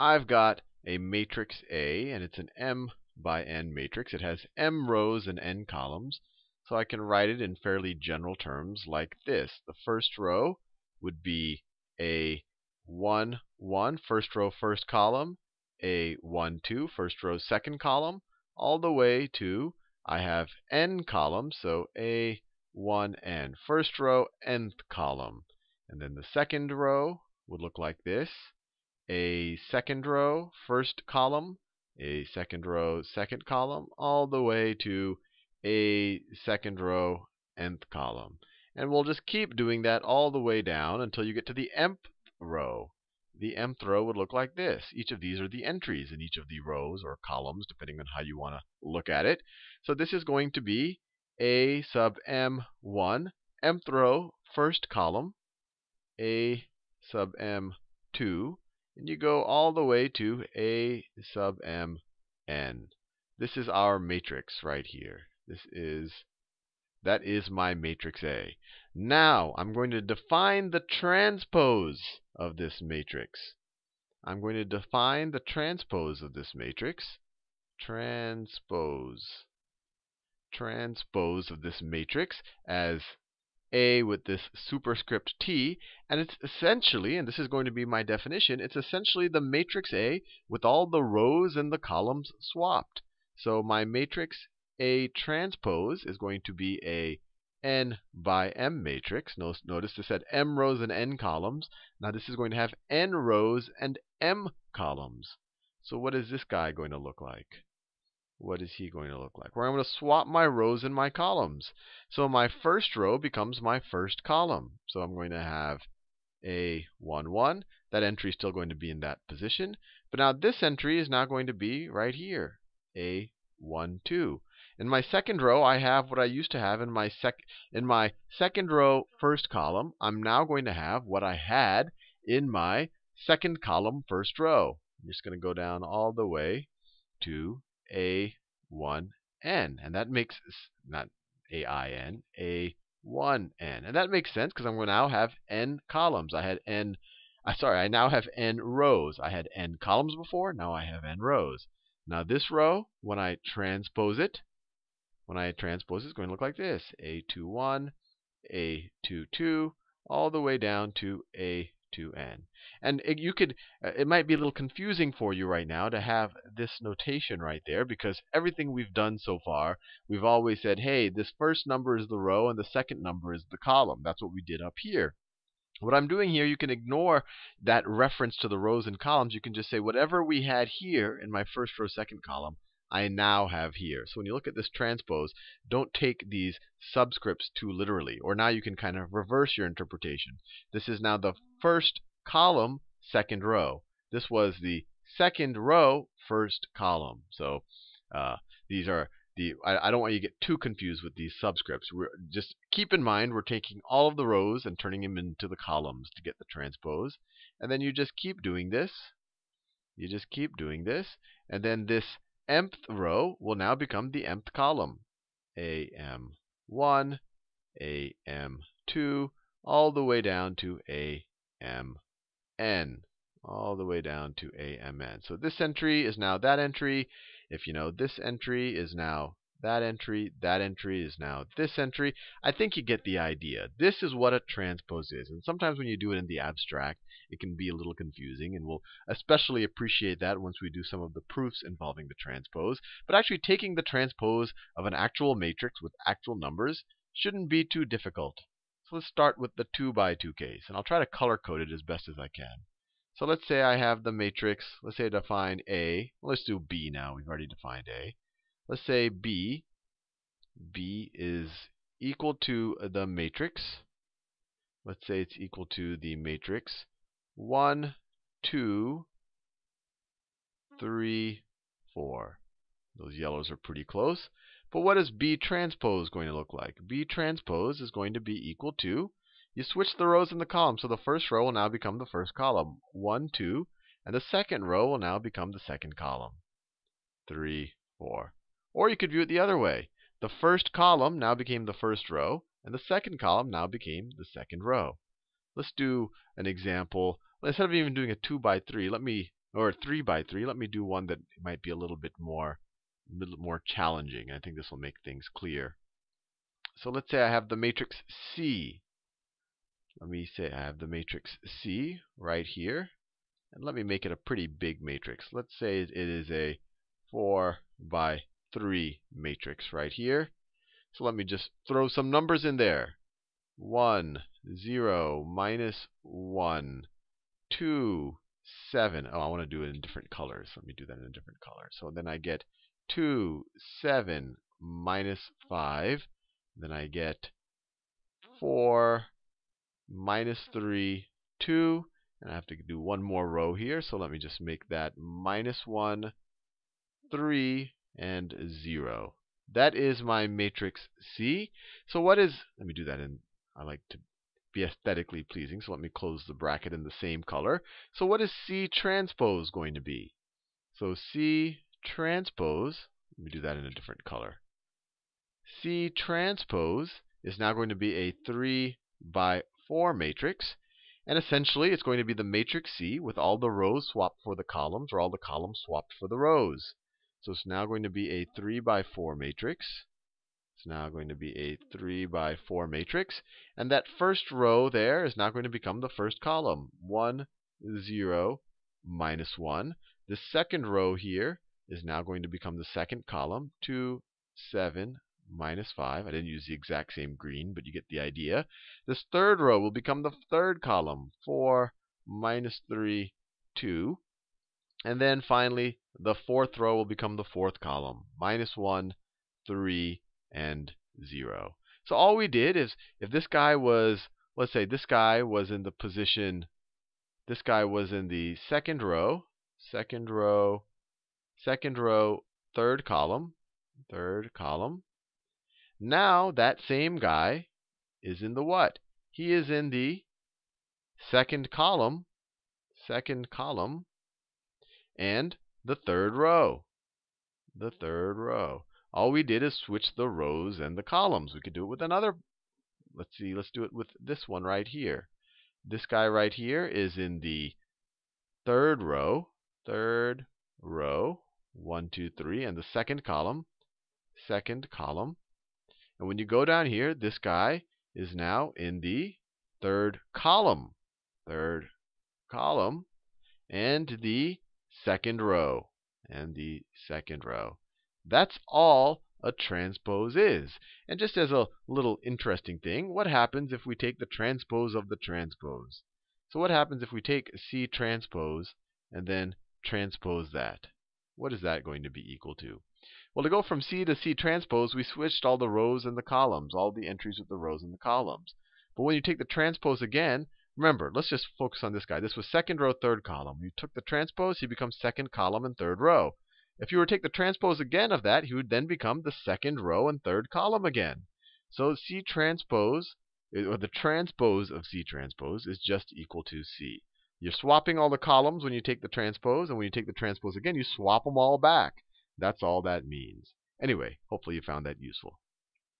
I've got a matrix A, and it's an m by n matrix. It has m rows and n columns. So I can write it in fairly general terms like this. The first row would be a 1, 1, first row, first column, a 1, 2, first row, second column, all the way to I have n columns, so a 1 n, first row, nth column. And then the second row would look like this a second row, first column, a second row, second column, all the way to a second row, nth column. And we'll just keep doing that all the way down until you get to the mth row. The mth row would look like this. Each of these are the entries in each of the rows or columns, depending on how you want to look at it. So this is going to be a sub m1, mth row, first column, a sub m2, and you go all the way to a sub m n. This is our matrix right here. This is that is my matrix A. Now, I'm going to define the transpose of this matrix. I'm going to define the transpose of this matrix. Transpose. Transpose of this matrix as a with this superscript T, and it's essentially, and this is going to be my definition, it's essentially the matrix A with all the rows and the columns swapped. So my matrix A transpose is going to be a n by m matrix. Notice this had m rows and n columns. Now this is going to have n rows and m columns. So what is this guy going to look like? What is he going to look like? Where I'm going to swap my rows and my columns. So my first row becomes my first column. So I'm going to have a 1, 1. That entry is still going to be in that position. But now this entry is now going to be right here, a 1, 2. In my second row, I have what I used to have in my sec in my second row first column. I'm now going to have what I had in my second column first row. I'm just going to go down all the way to a1n. And that makes, not a-i-n, a1n. And that makes sense because I'm going to now have n columns. I had n, sorry, I now have n rows. I had n columns before, now I have n rows. Now this row, when I transpose it, when I transpose it, it's going to look like this. A21, A22, all the way down to A to n. And it, you could, uh, it might be a little confusing for you right now to have this notation right there because everything we've done so far, we've always said, hey, this first number is the row and the second number is the column. That's what we did up here. What I'm doing here, you can ignore that reference to the rows and columns. You can just say whatever we had here in my first row, second column, I now have here. So when you look at this transpose, don't take these subscripts too literally. Or now you can kind of reverse your interpretation. This is now the first column, second row. This was the second row, first column. So uh, these are the. I, I, don't want you to get too confused with these subscripts. We're, just keep in mind we're taking all of the rows and turning them into the columns to get the transpose. And then you just keep doing this. You just keep doing this. And then this mth row will now become the mth column. AM1, AM2, all the way down to AMN, all the way down to AMN. So this entry is now that entry. If you know this entry is now that entry, that entry is now this entry. I think you get the idea. This is what a transpose is. And sometimes when you do it in the abstract, it can be a little confusing. And we'll especially appreciate that once we do some of the proofs involving the transpose. But actually taking the transpose of an actual matrix with actual numbers shouldn't be too difficult. So let's start with the 2 by 2 case. And I'll try to color code it as best as I can. So let's say I have the matrix. Let's say I define A. Let's do B now. We've already defined A let's say B, B is equal to the matrix. Let's say it's equal to the matrix 1, 2, 3, 4. Those yellows are pretty close. But what is B transpose going to look like? B transpose is going to be equal to, you switch the rows in the column. So the first row will now become the first column, 1, 2. And the second row will now become the second column, 3, 4. Or you could view it the other way. The first column now became the first row, and the second column now became the second row. Let's do an example. Instead of even doing a 2 by 3, let me or a 3 by 3. Let me do one that might be a little bit more, a little more challenging. I think this will make things clear. So let's say I have the matrix C. Let me say I have the matrix C right here. And let me make it a pretty big matrix. Let's say it is a 4 by 3 matrix right here. So let me just throw some numbers in there. 1, 0, minus 1, 2, 7. Oh, I want to do it in different colors. Let me do that in a different color. So then I get 2, 7, minus 5. Then I get 4, minus 3, 2. And I have to do one more row here. So let me just make that minus 1, 3, and 0. That is my matrix C. So what is, let me do that in, I like to be aesthetically pleasing, so let me close the bracket in the same color. So what is C transpose going to be? So C transpose, let me do that in a different color. C transpose is now going to be a 3 by 4 matrix. And essentially, it's going to be the matrix C with all the rows swapped for the columns, or all the columns swapped for the rows. So it's now going to be a 3 by 4 matrix. It's now going to be a 3 by 4 matrix. And that first row there is now going to become the first column. 1, 0, minus 1. The second row here is now going to become the second column. 2, 7, minus 5. I didn't use the exact same green, but you get the idea. This third row will become the third column. 4, minus 3, 2. And then finally, the fourth row will become the fourth column. Minus 1, 3, and 0. So all we did is, if this guy was, let's say this guy was in the position, this guy was in the second row, second row, second row, third column, third column. Now that same guy is in the what? He is in the second column, second column, and the third row. The third row. All we did is switch the rows and the columns. We could do it with another. Let's see, let's do it with this one right here. This guy right here is in the third row, third row, one, two, three, and the second column, second column. And when you go down here, this guy is now in the third column. Third column. And the second row. And the second row. That's all a transpose is. And just as a little interesting thing, what happens if we take the transpose of the transpose? So what happens if we take C transpose and then transpose that? What is that going to be equal to? Well, to go from C to C transpose, we switched all the rows and the columns, all the entries with the rows and the columns. But when you take the transpose again, remember, let's just focus on this guy. This was second row, third column. You took the transpose, he becomes second column and third row. If you were to take the transpose again of that, he would then become the second row and third column again. So C transpose, or the transpose of C transpose, is just equal to C. You're swapping all the columns when you take the transpose, and when you take the transpose again, you swap them all back. That's all that means. Anyway, hopefully you found that useful.